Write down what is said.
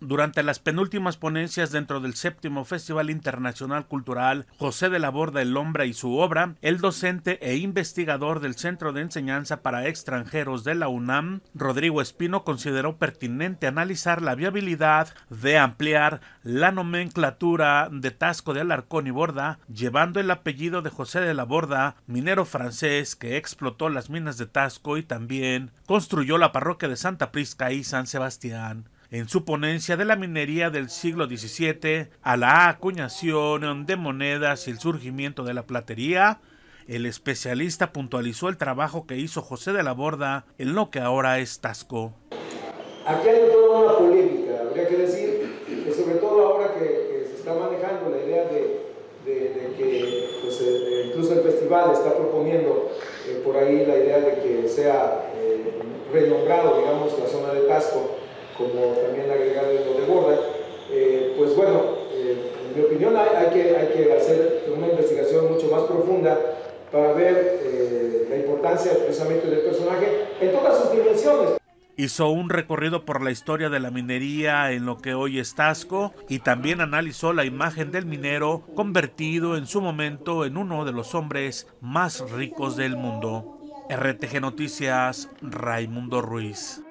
Durante las penúltimas ponencias dentro del séptimo Festival Internacional Cultural José de la Borda El Hombre y su obra, el docente e investigador del Centro de Enseñanza para Extranjeros de la UNAM, Rodrigo Espino, consideró pertinente analizar la viabilidad de ampliar la nomenclatura de Tasco de Alarcón y Borda, llevando el apellido de José de la Borda, minero francés que explotó las minas de Tasco y también construyó la parroquia de Santa Prisca y San Sebastián en su ponencia de la minería del siglo XVII a la acuñación de monedas y el surgimiento de la platería, el especialista puntualizó el trabajo que hizo José de la Borda en lo que ahora es Tasco. Aquí hay toda una polémica, habría que decir, que sobre todo ahora que, se está manejando la idea de, que pues, eh, incluso el festival está proponiendo eh, por ahí la idea de que sea eh, renombrado, digamos, la zona de Tasco como también agregar lo de Borda, eh, pues bueno, eh, en mi opinión hay, que, hay, que, hacer una investigación mucho más profunda para ver eh, la importancia precisamente del personaje en todas sus dimensiones. Hizo un recorrido por la historia de la minería en lo que hoy es Tasco y también analizó la imagen del minero convertido en su momento en uno de los hombres más ricos del mundo. RTG Noticias, Raimundo Ruiz.